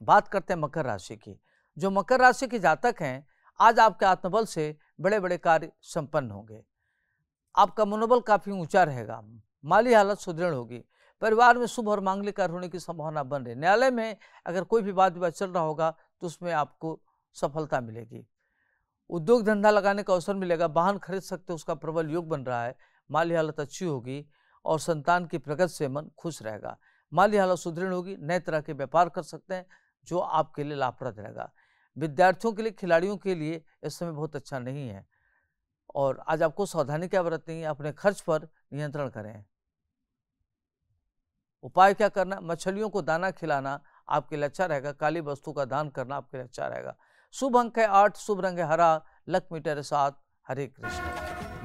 बात करते हैं मकर राशि की। जो मकर राशि के जातक हैं, आज आपके आत्मबल से बड़े बड़े कार्य संपन्न होंगे। आपका मनोबल काफ़ी ऊँचा रहेगा, माली हालत सुदृढ़ होगी, परिवार में शुभ और मांगलिक कार्य होने की संभावना बन रही न्यायालय में अगर कोई भी वाद विवाद चल रहा होगा तो उसमें आपको सफलता मिलेगी। उद्योग धंधा लगाने का अवसर मिलेगा, वाहन खरीद सकते उसका प्रबल योग बन रहा है, माली हालत अच्छी होगी और संतान की प्रगति से मन खुश रहेगा। माली हालत सुदृढ़ होगी, नए तरह के व्यापार कर सकते हैं जो आपके लिए लाभप्रद रहेगा। विद्यार्थियों के लिए, खिलाड़ियों के लिए इस समय बहुत अच्छा नहीं है। और आज आपको सावधानी क्या बरतनी है? अपने खर्च पर नियंत्रण करें। उपाय क्या करना? मछलियों को दाना खिलाना आपके लिए अच्छा रहेगा। काली वस्तु का दान करना आपके लिए अच्छा रहेगा। शुभ अंक है आठ, शुभ रंग है हरा, लक मीटर सात। हरे कृष्ण।